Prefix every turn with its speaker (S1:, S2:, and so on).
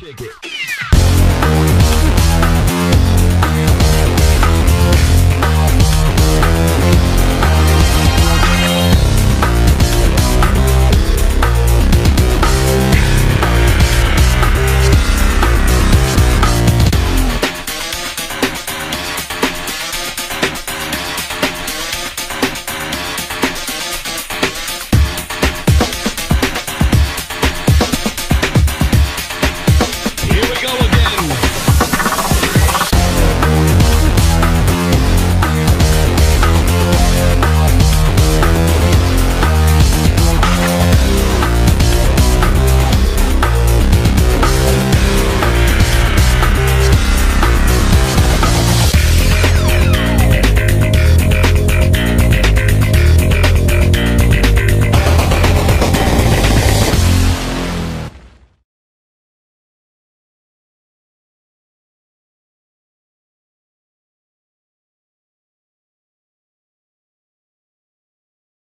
S1: Kick it.